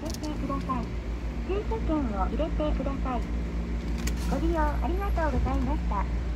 入れてください。停車券を入れてください。ご利用ありがとうございました。